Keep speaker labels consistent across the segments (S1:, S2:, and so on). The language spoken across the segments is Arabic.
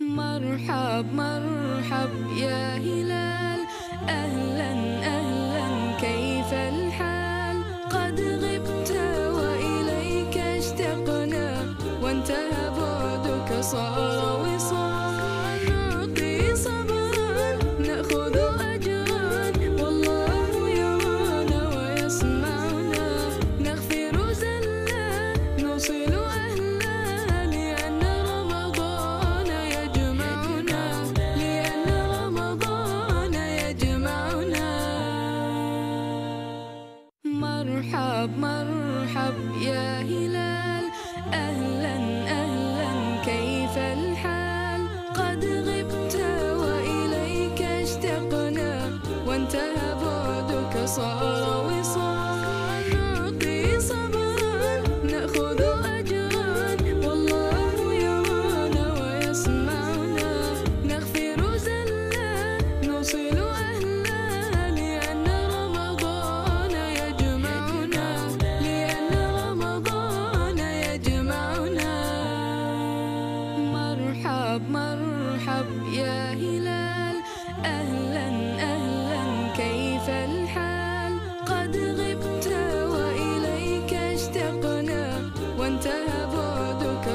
S1: مرحب مرحب يا هلال. أهلا أهلا كيف الحال؟ قد غبت وإليك اشتقنا وانتهى بعدك صار وصال وانتهى بعدك صار وصال نعطي صبرا نأخذ أجرا. والله يرانا ويسمعنا. نغفر زلا نوصل أهلا. لأن رمضان يجمعنا. لأن رمضان يجمعنا. مرحب مرحب يا هلال. أهلا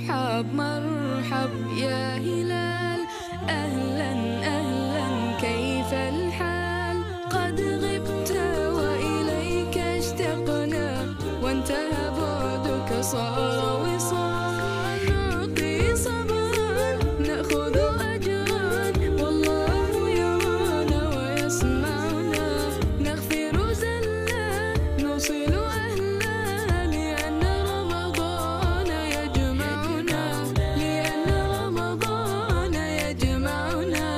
S1: مرحب مرحب يا هلال. أهلا أهلا. صار نعطي صبرا نأخذ أجرا والله يرانا ويسمعنا نغفر نوصل أهلا لأن رمضان يجمعنا لأن رمضان يجمعنا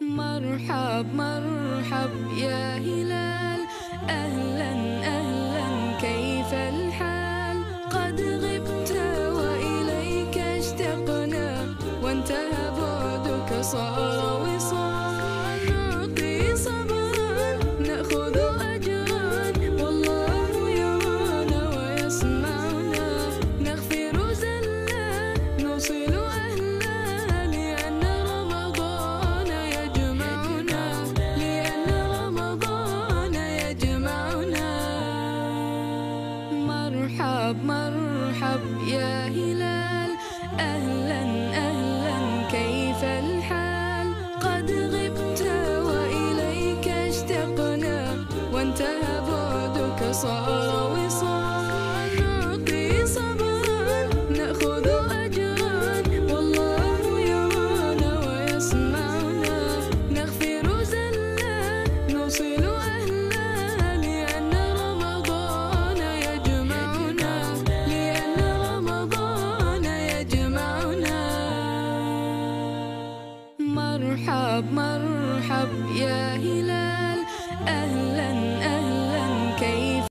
S1: مرحب مرحب يا هلال. أهلا أهلا. صار وصال نعطي صبرا نأخذ أجرا والله يرانا ويسمعنا نغفر زلا نوصل أهلا لأن رمضان يجمعنا لأن رمضان يجمعنا مرحب مرحب يا هلال. أهلا وانتهى بعدك صار وصال نعطي صبرا نأخذ أجرا. والله يرانا ويسمعنا. نغفر زلا نوصل أهلا. لأن رمضان يجمعنا. لأن رمضان يجمعنا. مرحب مرحب يا هلال. أهلا أهلا